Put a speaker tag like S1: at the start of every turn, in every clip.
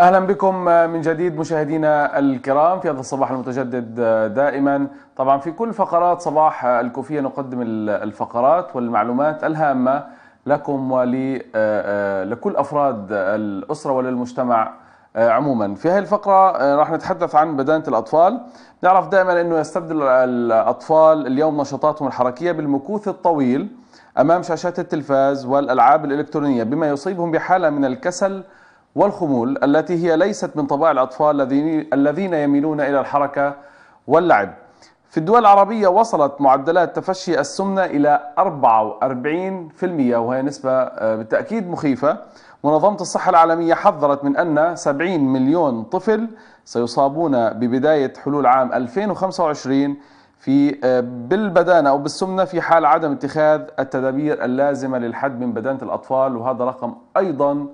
S1: أهلا بكم من جديد مشاهدينا الكرام في هذا الصباح المتجدد دائما. طبعا في كل فقرات صباح الكوفية نقدم الفقرات والمعلومات الهامة لكم ولكل أفراد الأسرة وللمجتمع عموما. في هذه الفقرة راح نتحدث عن بدانة الأطفال. نعرف دائما إنه يستبدل الأطفال اليوم نشاطاتهم الحركية بالمكوث الطويل أمام شاشات التلفاز والألعاب الإلكترونية بما يصيبهم بحالة من الكسل والخمول التي هي ليست من طبائع الأطفال الذين يميلون إلى الحركة واللعب. في الدول العربية وصلت معدلات تفشي السمنة إلى 44% وهي نسبة بالتأكيد مخيفة. منظمة الصحة العالمية حذرت من أن 70 مليون طفل سيصابون ببداية حلول عام 2025 في بالبدانة أو بالسمنة في حال عدم اتخاذ التدابير اللازمة للحد من بدانة الأطفال وهذا رقم أيضا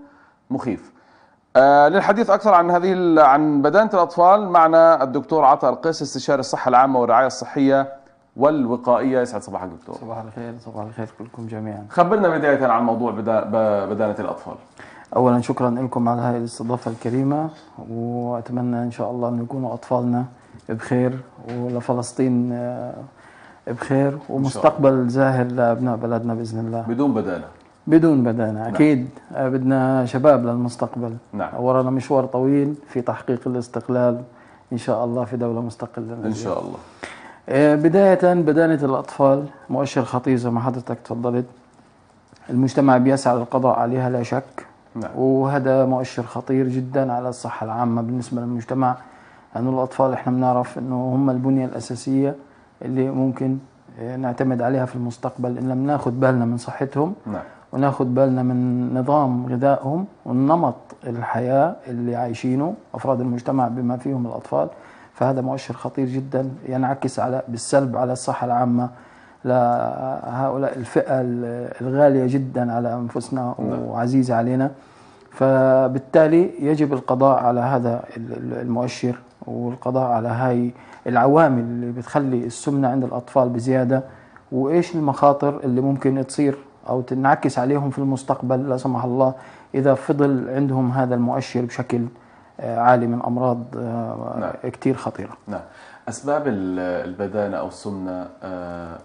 S1: مخيف. آه للحديث أكثر عن هذه عن بدانه الأطفال معنا الدكتور عطاء القيس استشاري الصحة العامة والرعاية الصحية والوقائية. يسعد صباحك دكتور.
S2: صباح الخير صباح الخير لكم جميعا.
S1: خبرنا بداية عن موضوع بدانة الأطفال.
S2: اولا شكرا لكم على هذه الاستضافة الكريمة وأتمنى إن شاء الله أن يكونوا أطفالنا بخير ولفلسطين بخير ومستقبل زاهر لأبناء بلدنا بإذن الله.
S1: بدون بدانه
S2: بدون بدانة. أكيد نعم. بدنا شباب للمستقبل.
S1: نعم.
S2: ورانا مشوار طويل في تحقيق الاستقلال إن شاء الله في دولة مستقلة.
S1: إن شاء الله.
S2: بداية بدانة الأطفال. مؤشر خطير زي ما حضرتك تفضلت. المجتمع بيسعى للقضاء عليها لا شك.
S1: نعم.
S2: وهذا مؤشر خطير جدا على الصحة العامة بالنسبة للمجتمع. لأنه الأطفال إحنا بنعرف أنه هم البنية الأساسية اللي ممكن نعتمد عليها في المستقبل. إن لم ناخذ بالنا من صحتهم
S1: نعم.
S2: وناخذ بالنا من نظام غذائهم والنمط الحياة اللي عايشينه أفراد المجتمع بما فيهم الأطفال. فهذا مؤشر خطير جدا ينعكس على بالسلب على الصحة العامة لهؤلاء الفئة الغالية جدا على أنفسنا وعزيزة علينا. فبالتالي يجب القضاء على هذا المؤشر والقضاء على هاي العوامل اللي بتخلي السمنة عند الأطفال بزيادة. وإيش المخاطر اللي ممكن تصير؟ أو تنعكس عليهم في المستقبل لا سمح الله إذا فضل عندهم هذا المؤشر بشكل عالي من أمراض
S1: نعم.
S2: كثير خطيرة.
S1: نعم. أسباب البدانة أو السمنة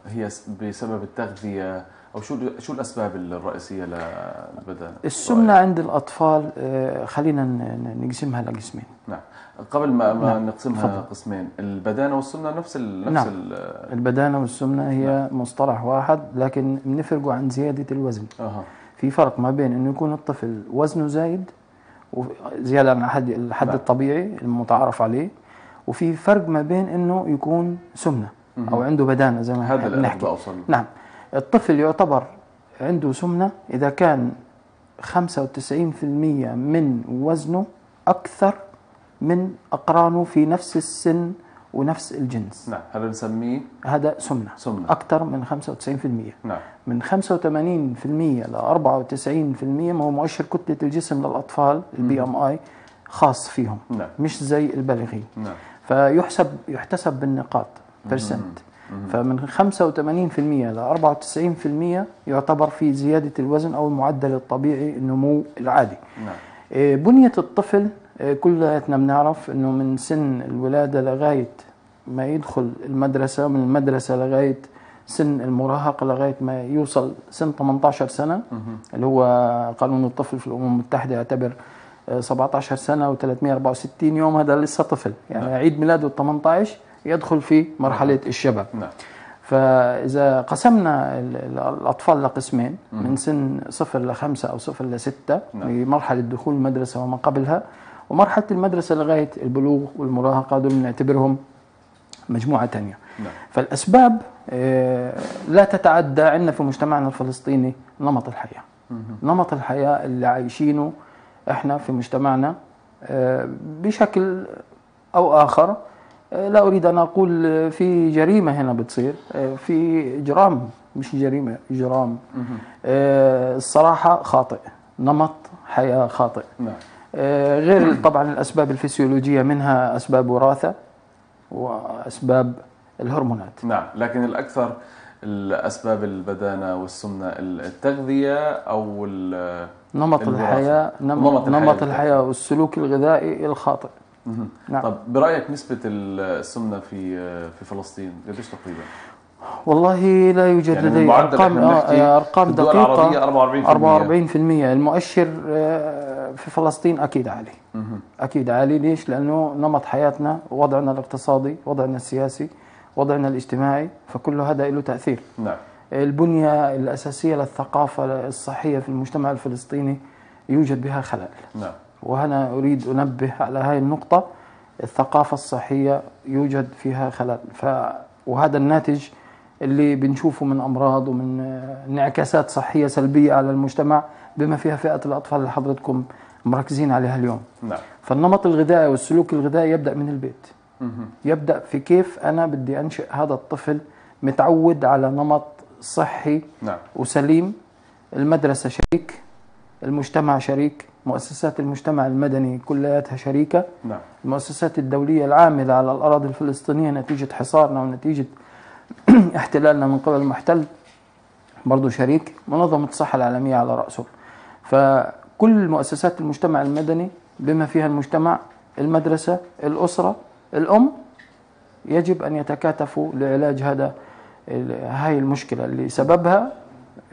S1: هي بسبب التغذية أو شو شو الأسباب الرئيسية للبدانه؟
S2: السمنة. عند الأطفال خلينا نقسمها لقسمين.
S1: نعم. قبل ما, نعم. نقسمها فضل. قسمين البدانة والسمنة نفس ال نفس
S2: نعم. البدانة والسمنة هي نعم. مصطلح واحد لكن بنفرقوا عن زيادة الوزن
S1: أه.
S2: في فرق ما بين إنه يكون الطفل وزنه زايد زيادة عن الحد الحد نعم. الطبيعي المتعارف عليه وفي فرق ما بين إنه يكون سمنة أو عنده بدانة زي ما
S1: هذا
S2: بنحكي
S1: أوصل.
S2: نعم الطفل يعتبر عنده سمنة إذا كان 95% من وزنه أكثر من أقرانه في نفس السن ونفس الجنس.
S1: نعم هذا نسميه
S2: هذا سمنة.
S1: سمنة.
S2: أكثر من 95%
S1: نعم.
S2: من 85% ل 94% ما هو مؤشر كتلة الجسم للأطفال البي إم آي خاص فيهم.
S1: نعم.
S2: مش زي البالغين.
S1: نعم.
S2: فيحسب يحتسب بالنقاط برسنت فمن 85% ل 94% يعتبر في زيادة الوزن أو المعدل الطبيعي النمو العادي
S1: نعم.
S2: بنية الطفل كلياتنا بنعرف إنه من سن الولادة لغاية ما يدخل المدرسة من المدرسة لغاية سن المراهقه لغاية ما يوصل سن 18 سنة اللي هو قانون الطفل في الأمم المتحدة يعتبر 17 سنة و364 يوم هذا لسه طفل يعني
S1: نعم.
S2: عيد ميلاده 18 يدخل في مرحلة الشباب
S1: نعم.
S2: فإذا قسمنا الأطفال لقسمين من سن صفر لخمسة أو صفر لستة
S1: نعم.
S2: بمرحلة دخول المدرسة وما قبلها ومرحلة المدرسة لغاية البلوغ والمراهقة دول بنعتبرهم مجموعة تانية
S1: نعم.
S2: فالأسباب لا تتعدى عندنا في مجتمعنا الفلسطيني نمط الحياة نمط الحياة اللي عايشينه إحنا في مجتمعنا بشكل أو آخر لا أريد أن أقول في جريمة هنا بتصير في إجرام مش جريمة إجرام الصراحة خاطئ نمط حياة خاطئ
S1: نعم.
S2: غير طبعا الأسباب الفسيولوجية منها أسباب وراثة وأسباب الهرمونات
S1: نعم لكن الأكثر الأسباب البدانة والسمنة التغذية أو
S2: نمط. الحياة نمط,
S1: نمط الحياة
S2: والسلوك الغذائي الخاطئ. نعم.
S1: طب برأيك نسبة السمنة في في فلسطين قديش تقريبا؟
S2: والله لا يوجد
S1: يعني
S2: لدي
S1: أرقام
S2: آه،
S1: أرقام
S2: دقيقة.
S1: العربية 44%
S2: 44% المؤشر آه، في فلسطين أكيد عالي. أكيد عالي. ليش؟ لأنه نمط حياتنا وضعنا الاقتصادي وضعنا السياسي وضعنا الاجتماعي فكل هذا له تأثير.
S1: نعم.
S2: البنية الأساسية للثقافة الصحية في المجتمع الفلسطيني يوجد بها خلل.
S1: نعم.
S2: وأنا أريد أنبه على هذه النقطة. الثقافة الصحية يوجد فيها خلل. ف وهذا الناتج اللي بنشوفه من أمراض ومن انعكاسات صحية سلبية على المجتمع بما فيها فئة الأطفال اللي حضرتكم مركزين عليها اليوم.
S1: نعم.
S2: فالنمط الغذائي والسلوك الغذائي يبدأ من البيت.
S1: مهم.
S2: يبدأ في كيف أنا بدي أنشئ هذا الطفل متعود على نمط صحي
S1: نعم.
S2: وسليم. المدرسة شريك المجتمع شريك. مؤسسات المجتمع المدني كلياتها شريكة.
S1: نعم.
S2: المؤسسات الدولية العاملة على الأراضي الفلسطينية نتيجة حصارنا ونتيجة احتلالنا من قبل المحتل. برضو شريك. منظمة الصحة العالمية على رأسه. فكل مؤسسات المجتمع المدني بما فيها المجتمع المدرسة الأسرة الأم يجب أن يتكاتفوا لعلاج هذا هاي المشكلة اللي سببها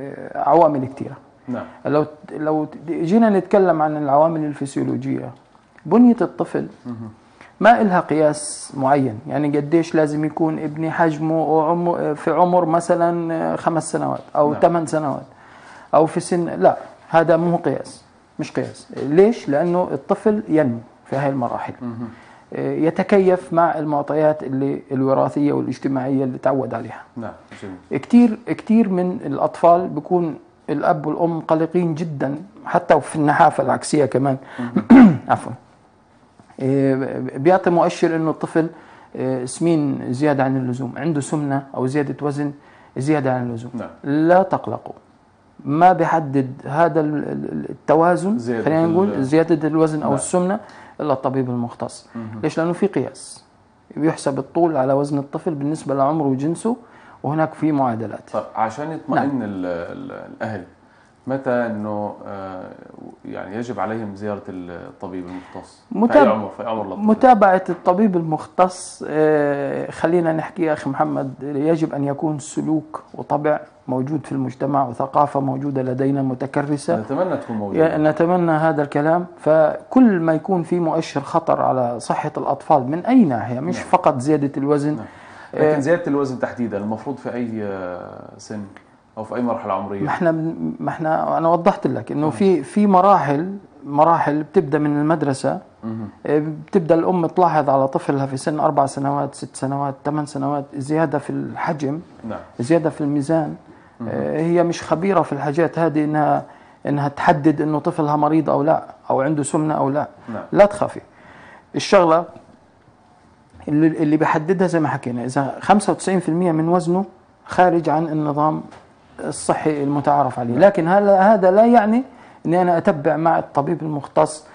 S2: آه، عوامل كثيرة
S1: نعم.
S2: لو لو جينا نتكلم عن العوامل الفسيولوجية. بنية الطفل ما إلها قياس معين. يعني قديش لازم يكون ابني حجمه وعمر في عمر مثلا خمس سنوات أو
S1: نعم.
S2: ثمان سنوات أو في سن لا هذا مو قياس مش قياس. ليش؟ لأنه الطفل ينمو في هاي المراحل.
S1: مهم.
S2: يتكيف مع المعطيات اللي الوراثية والاجتماعية اللي تعود عليها.
S1: نعم جميل.
S2: كتير كتير من الأطفال بيكون الأب والأم قلقين جدا حتى في النحافة العكسية كمان. عفوا. إيه، بيعطي مؤشر إنه الطفل إيه، سمين زيادة عن اللزوم عنده سمنة أو زيادة وزن زيادة عن اللزوم.
S1: نعم.
S2: لا تقلقوا. ما بيحدد هذا ال- ال- التوازن خلينا نقول زيادة الوزن أو
S1: نعم.
S2: السمنة إلا الطبيب المختص. ليش؟ لأنه في قياس. بيحسب الطول على وزن الطفل بالنسبة لعمره وجنسه وهناك في معادلات.
S1: طيب عشان يطمئن ال- الأهل متى إنه آه، يعني يجب عليهم زيارة الطبيب المختص؟ في
S2: متاب-
S1: أي عمر في عمر
S2: متابعة الطبيب المختص آه، خلينا نحكي يا أخي محمد يجب أن يكون سلوك وطبع موجود في المجتمع وثقافة موجودة لدينا متكرسة.
S1: نتمنى تكون موجودة.
S2: نتمنى هذا الكلام. فكل ما يكون في مؤشر خطر على صحة الأطفال من أي ناحية مش
S1: نعم.
S2: فقط زيادة الوزن
S1: نعم.
S2: آه،
S1: لكن زيادة الوزن تحديدا المفروض في أي آه، سن أو في أي مرحلة عمرية؟
S2: ما إحنا ما إحنا أنا وضحت لك إنه في في مراحل مراحل بتبدأ من
S1: المدرسة.
S2: آه، بتبدأ الأم تلاحظ على طفلها في سن أربع سنوات ست سنوات ثمان سنوات زيادة في الحجم
S1: نعم.
S2: زيادة في الميزان. آه، هي مش خبيرة في الحاجات هذه إنها إنها تحدد إنه طفلها مريض أو لا أو عنده سمنة أو لا.
S1: نعم.
S2: لا تخافي. الشغلة اللي اللي بيحددها زي ما حكينا إذا 95% من وزنه خارج عن النظام الصحي المتعارف عليه. لكن هذا هذا لا يعني إني أنا أتبع مع الطبيب المختص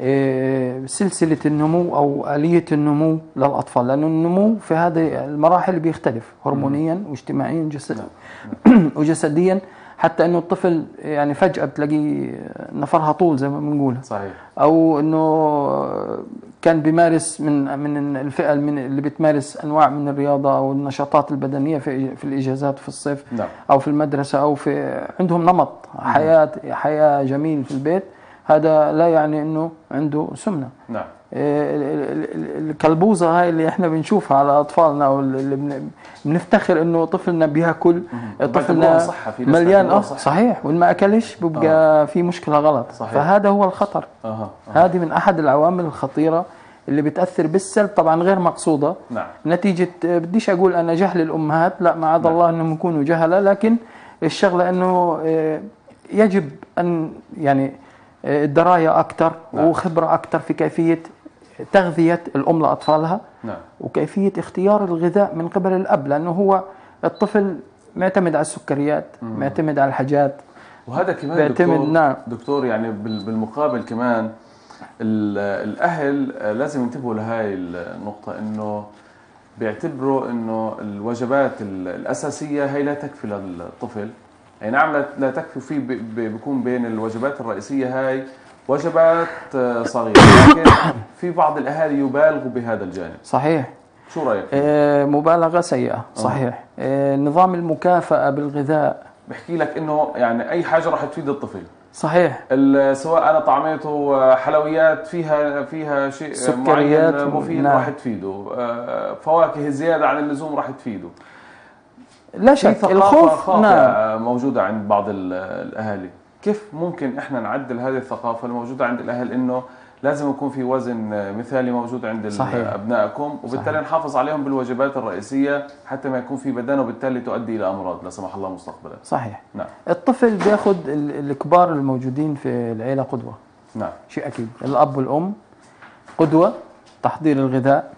S2: آه، سلسلة النمو أو آلية النمو للأطفال؟ لأنه النمو في هذه المراحل بيختلف هرمونيا واجتماعيا وجسد وجسديا. حتى إنه الطفل يعني فجأة بتلاقيه نفرها طول زي ما بنقول
S1: صحيح.
S2: أو إنه كان بيمارس من من الفئة من اللي بتمارس أنواع من الرياضة أو النشاطات البدنية في في الإجازات في الصيف
S1: نعم.
S2: أو في المدرسة أو في عندهم نمط. حياه حياة جميل في البيت. هذا لا يعني إنه عنده سمنة.
S1: نعم.
S2: ال- ال- ال- الكلبوزة هاي اللي إحنا بنشوفها على أطفالنا أو اللي بن- بنفتخر إنه طفلنا بياكل طفلنا مليان آه
S1: صحة.
S2: صحيح وإن ما أكلش بيبقى في مشكلة غلط
S1: صحيح.
S2: فهذا هو الخطر
S1: أها أها.
S2: هذه من أحد العوامل الخطيرة اللي بتأثر بالسلب طبعا غير مقصودة
S1: نعم
S2: نتيجة آه، بديش أقول أنا جهل الأمهات لا معاذ
S1: نعم.
S2: الله إنهم يكونوا جهلة لكن الشغلة إنه آه، يجب أن يعني آه، الدراية أكثر
S1: نعم.
S2: وخبرة أكثر في كيفية تغذية الأم لأطفالها
S1: نعم.
S2: وكيفية اختيار الغذاء من قبل الأب لأنه هو الطفل معتمد على السكريات معتمد على الحاجات.
S1: وهذا كمان
S2: بيعتمد-
S1: دكتور
S2: نعم.
S1: دكتور يعني بال- بالمقابل كمان ال- الأهل لازم ينتبهوا لهاي النقطة إنه بيعتبروا إنه الوجبات ال- الأساسية هي لا تكفي للطفل. أي نعم لا- تكفي في بيكون بين الوجبات الرئيسية هاي وجبات آه، صغيرة. لكن في بعض الأهالي يبالغوا بهذا الجانب.
S2: صحيح.
S1: شو رأيك؟
S2: آه، مبالغة سيئة. صحيح. آه، نظام المكافأة بالغذاء.
S1: بحكي لك إنه يعني أي حاجة راح تفيد الطفل
S2: صحيح.
S1: سواء أنا طعميته آه، حلويات فيها فيها شيء
S2: سكريات،
S1: معين مفيد
S2: نعم.
S1: راح تفيده. آه، فواكه زيادة عن اللزوم راح تفيده.
S2: لا شك. الخوف نعم.
S1: موجودة عند بعض ال- الأهالي. كيف ممكن إحنا نعدل هذه الثقافة الموجودة عند الأهل إنه لازم يكون في وزن مثالي موجود عند
S2: صحيح.
S1: أبنائكم وبالتالي
S2: صحيح.
S1: نحافظ عليهم بالوجبات الرئيسية حتى ما يكون في بدن وبالتالي تؤدي إلى أمراض لا سمح الله مستقبلا.
S2: صحيح.
S1: نعم.
S2: الطفل بياخذ ال- الكبار الموجودين في العيلة قدوة.
S1: نعم.
S2: شيء أكيد. الأب والأم قدوة تحضير الغذاء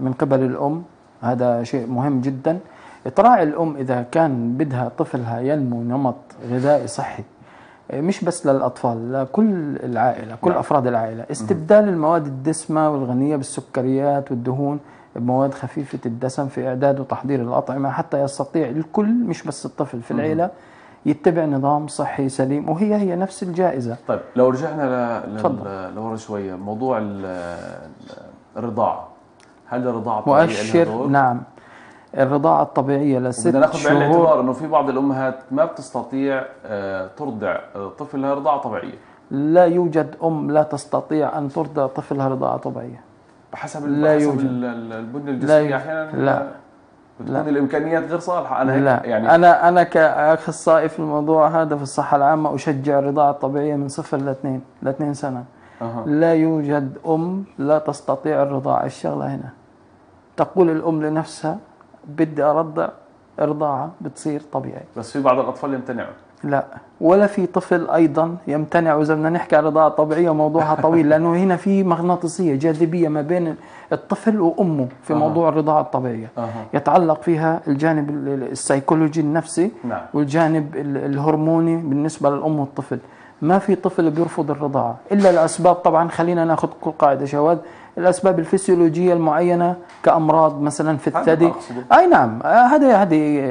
S2: من قبل الأم هذا شيء مهم جدا. تراعي الأم إذا كان بدها طفلها ينمو نمط غذائي صحي مش بس للأطفال لكل العائلة كل
S1: نعم.
S2: أفراد العائلة. استبدال المواد الدسمة والغنية بالسكريات والدهون بمواد خفيفة الدسم في إعداد وتحضير الأطعمة حتى يستطيع الكل مش بس الطفل في العيلة يتبع نظام صحي سليم وهي هي نفس الجائزة.
S1: طيب لو رجعنا ل... لورا شوية موضوع ال... الرضاعة. هل الرضاعة
S2: مؤشر؟ نعم. الرضاعة الطبيعية لست
S1: بدنا ناخذ بعين
S2: شهور
S1: الاعتبار إنه في بعض الأمهات ما بتستطيع آه، ترضع آه، طفلها رضاعة طبيعية
S2: لا يوجد أم لا تستطيع أن ترضع طفلها رضاعة طبيعية
S1: بحسب
S2: لا
S1: بحسب
S2: يوجد.
S1: ال- ال- البنية
S2: لا
S1: الجسمية
S2: يوجد.
S1: أحيانا
S2: لا.
S1: بتكون
S2: لا.
S1: الإمكانيات غير صالحة أنا
S2: لا
S1: يعني
S2: أنا أنا كأخصائي في الموضوع هذا في الصحة العامة أشجع الرضاعة الطبيعية من صفر لاثنين لاثنين سنة
S1: أها.
S2: لا يوجد أم لا تستطيع الرضاعة الشغلة هنا تقول الأم لنفسها بدي أرضع رضاعة بتصير طبيعي.
S1: بس في بعض الأطفال يمتنعوا.
S2: لا ولا في طفل أيضا يمتنع واذا بدنا نحكي عن الرضاعه الطبيعيه موضوعها طويل لأنه هنا في مغناطيسية جاذبية ما بين الطفل وأمه في
S1: أها.
S2: موضوع الرضاعة الطبيعية.
S1: أها.
S2: يتعلق فيها الجانب ال- ال- السيكولوجي النفسي
S1: نعم.
S2: والجانب ال- الهرموني بالنسبة للأم والطفل. ما في طفل بيرفض الرضاعة إلا لأسباب طبعا خلينا نأخذ كل قاعدة شواذ. الأسباب الفسيولوجية المعينة كأمراض مثلا في الثدي. أي نعم هذه هذه.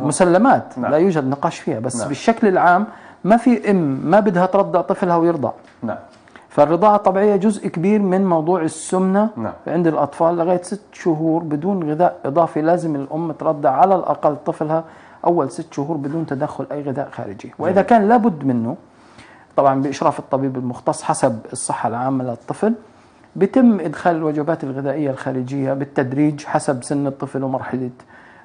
S2: مسلمات
S1: نعم.
S2: لا يوجد نقاش فيها بس
S1: نعم.
S2: بالشكل العام ما في إم ما بدها ترضع طفلها ويرضع
S1: نعم
S2: فالرضاعة الطبيعية جزء كبير من موضوع السمنة
S1: نعم.
S2: عند الأطفال لغاية ست شهور بدون غذاء إضافي لازم الأم ترضع على الأقل طفلها أول ست شهور بدون تدخل أي غذاء خارجي وإذا كان لابد منه طبعا بإشراف الطبيب المختص حسب الصحة العامة للطفل بيتم إدخال الوجبات الغذائية الخارجية بالتدريج حسب سن الطفل ومرحلة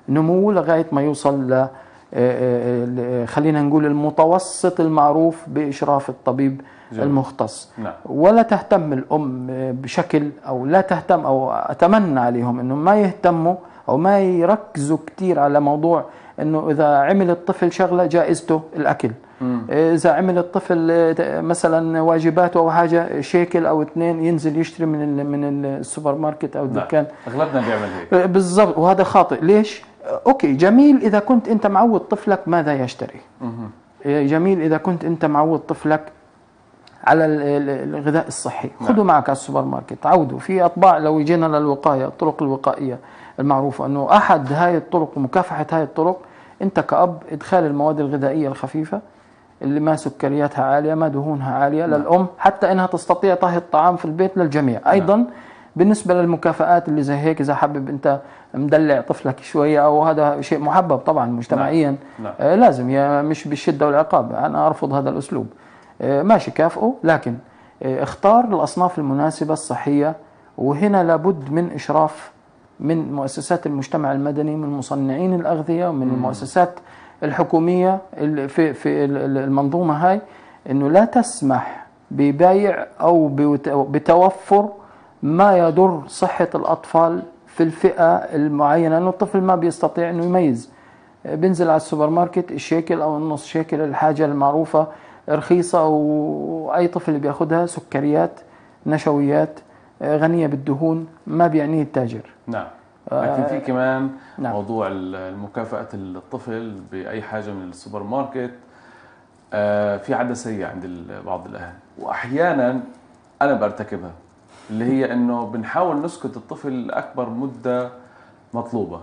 S2: نموه لغاية ما يوصل ل آه، آه، خلينا نقول المتوسط المعروف بإشراف الطبيب
S1: جميل.
S2: المختص.
S1: نعم.
S2: ولا تهتم الأم بشكل أو لا تهتم أو أتمنى عليهم أنه ما يهتموا أو ما يركزوا كثير على موضوع أنه إذا عمل الطفل شغلة جائزته الأكل.
S1: مم.
S2: إذا عمل الطفل آه، مثلا واجباته أو حاجة شيكل أو اثنين ينزل يشتري من من السوبر ماركت أو
S1: نعم.
S2: الدكان.
S1: أغلبنا بيعمل هيك.
S2: بالضبط. وهذا خاطئ. ليش؟ okay جميل إذا كنت أنت معود طفلك ماذا يشتري. جميل إذا كنت أنت معود طفلك على ال- ال- الغذاء الصحي. خذوا معك على السوبر ماركت. عودوا. في اطباع لو جينا للوقاية الطرق الوقائية المعروفة إنه أحد هاي الطرق ومكافحه هاي الطرق أنت كأب إدخال المواد الغذائية الخفيفة اللي ما سكرياتها عالية ما دهونها عالية للأم حتى إنها تستطيع طهي الطعام في البيت للجميع. أيضا بالنسبة للمكافآت اللي زي هيك إذا حابب أنت مدلع طفلك شوية أو هذا شيء محبب طبعا مجتمعيا
S1: نعم.
S2: آه، لازم يا مش بالشدة والعقاب. أنا أرفض هذا الأسلوب. آه، ماشي كافئه. لكن آه، اختار الأصناف المناسبة الصحية وهنا لابد من إشراف من مؤسسات المجتمع المدني من مصنعين الأغذية ومن المؤسسات الحكومية في في ال- ال- المنظومة هاي إنه لا تسمح ببيع أو بتوفر ما يضر صحة الأطفال في الفئة المعينة انه الطفل ما بيستطيع إنه يميز. بنزل على السوبر ماركت الشيكل أو النص شيكل الحاجة المعروفة رخيصة وأي طفل بيأخذها سكريات نشويات آه، غنية بالدهون ما بيعنيه التاجر.
S1: نعم. لكن في كمان
S2: نعم.
S1: موضوع مكافأة الطفل بأي حاجة من السوبر ماركت آه، في عادة سيئة عند بعض الأهل وأحيانا أنا برتكبها اللي هي إنه بنحاول نسكت الطفل أكبر مدة مطلوبة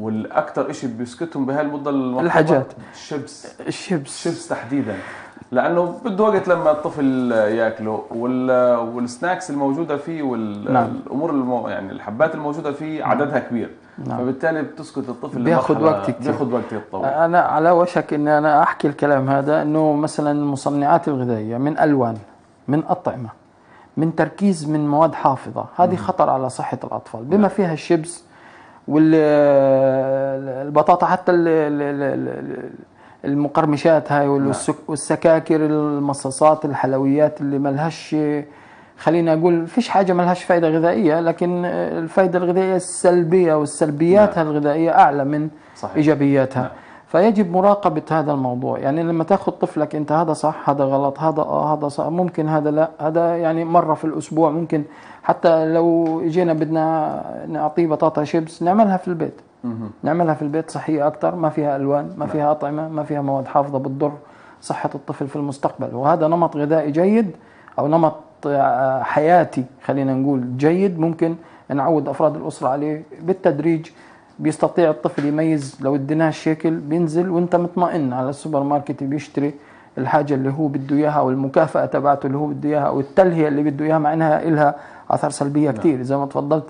S1: والاكثر شيء بيسكتهم بهاي المده المطلوبه
S2: الحاجات.
S1: الشيبس
S2: الشيبس.
S1: الشيبس تحديدا. لأنه بده وقت لما الطفل ياكله وال... والسناكس الموجودة فيه والامور
S2: نعم.
S1: المو... يعني الحبات الموجودة فيه عددها كبير.
S2: نعم.
S1: فبالتالي بتسكت الطفل لمرحلة-
S2: وقت كتير.
S1: بياخد وقت طويل
S2: أنا على وشك ان أنا أحكي الكلام هذا إنه مثلا المصنعات الغذائية من ألوان من أطعمة من تركيز من مواد حافظة. هذه خطر على صحة الأطفال. بما فيها الشيبس والبطاطا حتى ال- ال- ال- ال- المقرمشات هاي والسك- والسكاكر المصاصات الحلويات اللي ملهاش خلينا أقول فيش حاجة ملهاش فائده غذائية لكن الفائده الغذائية السلبية والسلبيات الغذائية أعلى من
S1: صحيح.
S2: إيجابياتها
S1: نعم.
S2: فيجب مراقبة هذا الموضوع. يعني لما تاخذ طفلك انت هذا صح هذا غلط هذا آه هذا صح ممكن هذا لا. هذا يعني مرة في الأسبوع ممكن حتى لو اجينا بدنا نعطيه بطاطا شيبس نعملها في البيت. نعملها في البيت صحية أكثر ما فيها ألوان ما فيها أطعمة ما فيها مواد حافظة بتضر صحة الطفل في المستقبل. وهذا نمط غذائي جيد أو نمط آه، حياتي خلينا نقول جيد ممكن نعود أفراد الأسرة عليه بالتدريج. بيستطيع الطفل يميز لو اديناه الشيكل بينزل وانت مطمئن على السوبر ماركت بيشتري الحاجة اللي هو بده إياها أو المكافأة تبعته اللي هو بده إياها أو التلهية اللي بده إياها مع إنها لها آثار سلبية كثير زي ما تفضلت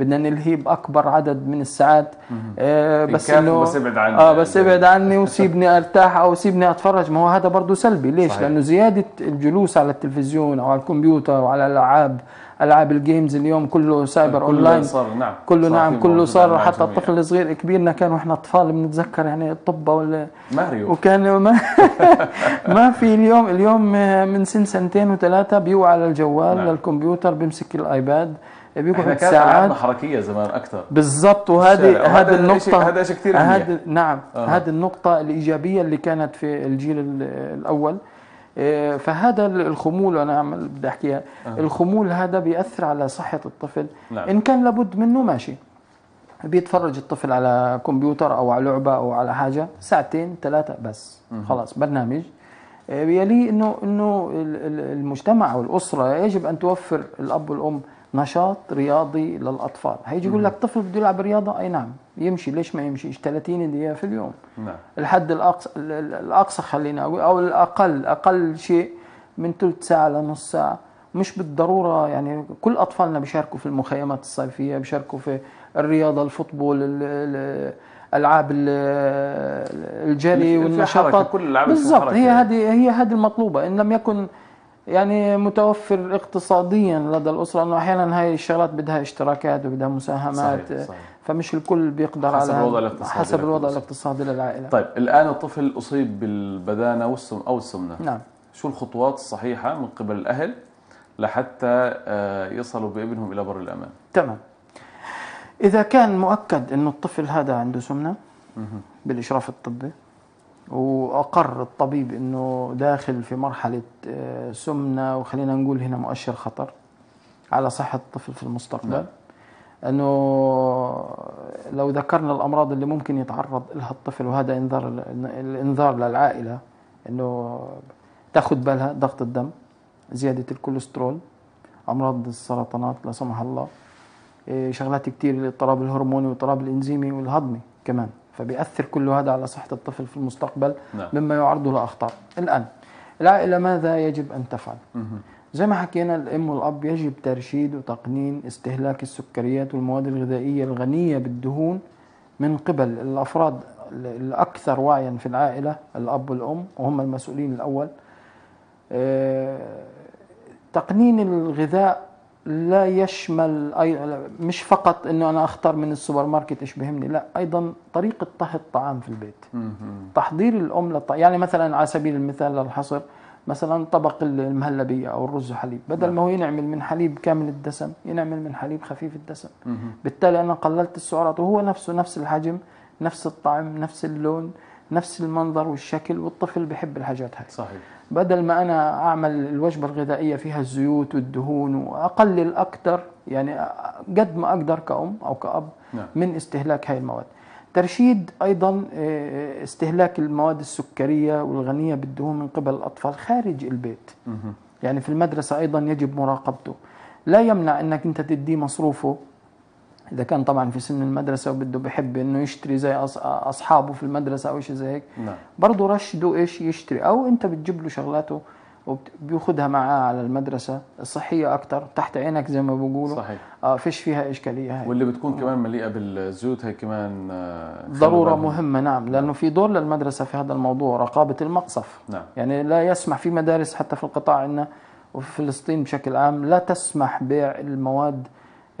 S2: بدنا نلهي باكبر عدد من الساعات. آه بس انه
S1: بس ابعد عني.
S2: آه بس ابعد عني وسيبني أرتاح أو سيبني أتفرج. ما هو هذا برضه سلبي. ليش؟
S1: صحيح.
S2: لأنه زيادة الجلوس على التلفزيون أو على الكمبيوتر وعلى الألعاب ألعاب ال games اليوم كله سايبر
S1: كله
S2: أونلاين.
S1: صار نعم.
S2: كله
S1: صار
S2: نعم كله صار. حتى
S1: جميع.
S2: الطفل الصغير كبيرنا كان وإحنا أطفال بنتذكر يعني الطبة ولا
S1: ماريو
S2: وكان ما ما في اليوم اليوم من سن سنتين وثلاثة بيوعى على الجوال
S1: نعم.
S2: للكمبيوتر بيمسك الآيباد.
S1: إحنا
S2: بيقعد
S1: كانت العابنا حركية زمان أكثر
S2: بالضبط وهذه هذه النقطة
S1: هذا شيء كثير.
S2: هذا نعم
S1: آه.
S2: هذه النقطة الإيجابية اللي كانت في الجيل ال- الأول. إيه، فهذا الخمول أنا عمل بدي أحكيها. الخمول هذا بيأثر على صحة الطفل.
S1: نعم.
S2: إن كان لابد منه ماشي. بيتفرج الطفل على كمبيوتر أو على لعبة أو على حاجة ساعتين ثلاثة بس. خلاص برنامج. إيه، يلي انه إنه ال- ال- المجتمع أو الأسرة يجب أن توفر الأب والأم نشاط رياضي للأطفال، هيجي يقول لك طفل بده يلعب رياضة؟ أي نعم. يمشي. ليش ما يمشيش؟ 30 دقيقة في اليوم.
S1: نعم.
S2: الحد الاقصى ال- ال- الأقصى خلينا أو الأقل أقل شيء من ثلث ساعة لنص ساعة. مش بالضرورة يعني كل أطفالنا بيشاركوا في المخيمات الصيفية بيشاركوا في الرياضة الفوتبول ال- ال- العاب ال- الجري والنشاطات. بالضبط. هي
S1: يعني.
S2: هذه هي هذه المطلوبة. إن لم يكن يعني متوفر اقتصاديا لدى الأسرة انه أحيانا هاي الشغلات بدها اشتراكات وبدها مساهمات
S1: صحيح، صحيح.
S2: فمش الكل بيقدر
S1: حسب
S2: على
S1: الوضع. الاقتصادي
S2: حسب الوضع. الاقتصادي للعائلة
S1: طيب الآن الطفل أصيب بالبدانة والسم أو السمنة
S2: نعم
S1: شو الخطوات الصحيحة من قبل الأهل لحتى آه، يصلوا بابنهم إلى بر الأمان
S2: تمام إذا كان مؤكد أنه الطفل هذا عنده سمنة بالإشراف الطبي وأقر الطبيب أنه داخل في مرحلة آه، سمنة. وخلينا نقول هنا مؤشر خطر على صحة الطفل في المستقبل.
S1: نعم.
S2: أنه لو ذكرنا الأمراض اللي ممكن يتعرض لها الطفل وهذا إنذار الإنذار للعائلة أنه تاخذ بالها ضغط الدم زيادة الكوليسترول أمراض السرطانات لا سمح الله إيه، شغلات كتير الاضطراب الهرموني والاضطراب الإنزيمي والهضمي. كمان. فبيأثر كل هذا على صحة الطفل في المستقبل
S1: نعم.
S2: مما يعرضه لأخطار. الآن العائلة ماذا يجب أن تفعل؟ زي ما حكينا الأم والأب يجب ترشيد وتقنين استهلاك السكريات والمواد الغذائية الغنية بالدهون من قبل الأفراد الأكثر وعيا في العائلة الأب والأم وهم المسؤولين الأول. آه، تقنين الغذاء لا يشمل أي- مش فقط إنه أنا أختار من السوبر ماركت إيش بهمني لا أيضا طريقة طهي الطعام في البيت. تحضير الأم للط... يعني مثلا على سبيل المثال للحصر مثلا طبق المهلبية أو الرز وحليب. بدل ما هو ينعمل من حليب كامل الدسم ينعمل من حليب خفيف الدسم. بالتالي أنا قللت السعرات وهو نفسه نفس الحجم نفس الطعم نفس اللون نفس المنظر والشكل والطفل بحب الحاجات هاي.
S1: صحيح.
S2: بدل ما أنا أعمل الوجبة الغذائية فيها الزيوت والدهون وأقلل أكثر يعني قد ما أقدر كأم أو كأب
S1: نعم.
S2: من استهلاك هاي المواد. ترشيد أيضا آه، استهلاك المواد السكرية والغنية بالدهون من قبل الأطفال خارج البيت. يعني في المدرسة أيضا يجب مراقبته. لا يمنع إنك أنت تديه مصروفه إذا كان طبعا في سن المدرسة وبده بحب إنه يشتري زي أصحابه في المدرسة أو شيء زي هيك
S1: نعم.
S2: برضه رشده إيش يشتري. أو أنت بتجيب له شغلاته وبياخذها معاه على المدرسة الصحيه أكثر تحت عينك زي ما بيقولوا.
S1: صحيح.
S2: آه فيش فيها إشكالية هاي.
S1: واللي بتكون كمان مليئة بالزيوت هي كمان آه،
S2: ضرورة
S1: بالهم.
S2: مهمة نعم. لأنه في دور للمدرسة في هذا الموضوع رقابة المقصف.
S1: نعم.
S2: يعني لا يسمح في مدارس حتى في القطاع عندنا وفي فلسطين بشكل عام لا تسمح بيع المواد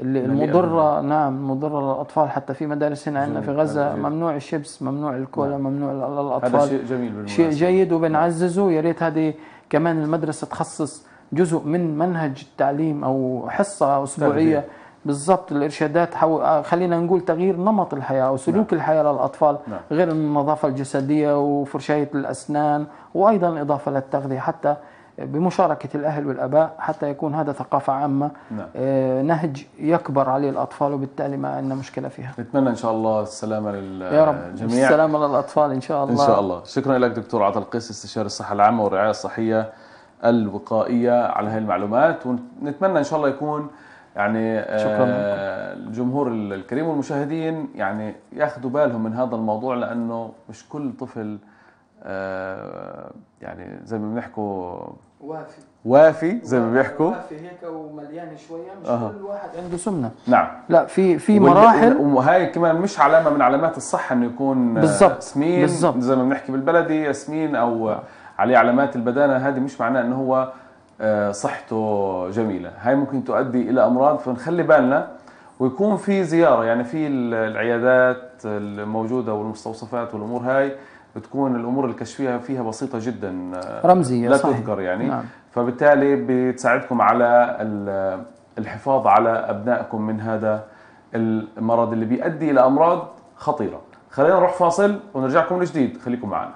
S2: المضرة نعم مضرة للأطفال حتى في مدارس هنا عندنا في
S1: جميل،
S2: غزة. ممنوع الشيبس ممنوع الكولا
S1: نعم.
S2: ممنوع ل-
S1: هذا
S2: للأطفال
S1: شيء جميل بالمناسبة.
S2: شيء جيد وبنعززه. يا ريت هذه كمان المدرسة تخصص جزء من منهج التعليم أو حصة أسبوعية. بالضبط الإرشادات حو... خلينا نقول تغيير نمط الحياة أو سلوك الحياة للأطفال
S1: نعم.
S2: غير النظافة الجسدية وفرشاية الأسنان وأيضا إضافة للتغذية. حتى بمشاركة الأهل والأباء حتى يكون هذا ثقافة عامة.
S1: نعم.
S2: آه، نهج يكبر عليه الأطفال وبالتالي ما عندنا مشكلة فيها.
S1: نتمنى إن شاء الله السلامة
S2: يا رب.
S1: للجميع.
S2: السلامة للأطفال إن شاء الله.
S1: إن شاء الله. شكرا لك دكتور عطا القيس استشاري الصحة العامة والرعاية الصحية الوقائية على هذه المعلومات. ونتمنى إن شاء الله يكون يعني آه،
S2: شكراً. لكم.
S1: الجمهور الكريم والمشاهدين يعني ياخذوا بالهم من هذا الموضوع لأنه مش كل طفل آه، يعني زي ما بنحكوا
S2: وافي.
S1: وافي زي ما بيحكوا.
S2: وافي هيك ومليان شوية مش
S1: أها.
S2: كل واحد عنده سمنة.
S1: نعم.
S2: لا في في مراحل.
S1: وهاي كمان مش علامة من علامات الصحة إنه يكون آه،
S2: بالضبط،
S1: سمين
S2: بالضبط.
S1: زي ما بنحكي بالبلدي سمين أو آه، عليه علامات البدانة. هذه مش معناه إنه هو آه، صحته جميلة. هاي ممكن تؤدي إلى أمراض فنخلي بالنا ويكون في زيارة. يعني في ال- العيادات الموجودة والمستوصفات والأمور هاي بتكون الأمور الكشفية فيها بسيطة جدا آه،
S2: رمزية
S1: لا
S2: صحيح.
S1: تذكر يعني
S2: نعم.
S1: فبالتالي بتساعدكم على ال- الحفاظ على أبنائكم من هذا المرض اللي بيؤدي إلى أمراض خطيرة خلينا نروح فاصل ونرجعكم من جديد خليكم معنا